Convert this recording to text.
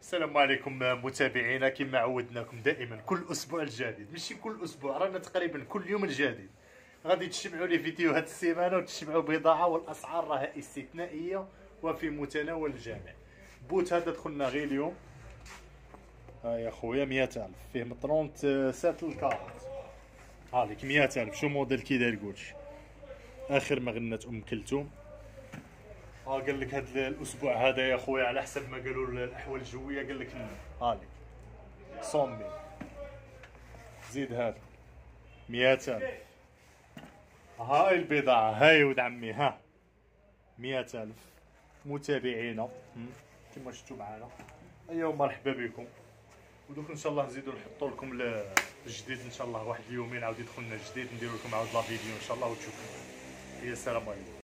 السلام عليكم متابعينا كما عودناكم دائما كل أسبوع الجديد. ماشي كل أسبوع رانا تقريبا كل يوم الجديد. غادي تشبعوا لي فيديو هاد السيمانة وتشبعوا بضاعة والأسعار راها استثنائية وفي متناول الجميع. بوت هذا دخلنا غير اليوم. ها يا خويا 100000 فيه من 37 الكارت. هاليك 100000 شو موديل كي داير قولش؟ آخر ما غنت أم كلثوم. ها قال لك هذا الأسبوع هذا يا خويا على حسب ما قالوا الأحوال الجوية قال لك هالي صومي زيد هذا. مئة. ألف هاي البضاعة. هاي ولد عمي ها. مئة ألف. متابعينا كما شفتوا معنا أيوا مرحبا بكم. ودوك إن شاء الله نزيدو نحطوا لكم الجديد إن شاء الله. واحد اليومين عاود يدخلنا جديد نديرو لكم عاود لا فيديو إن شاء الله وتشوفوا يا سلام عليكم.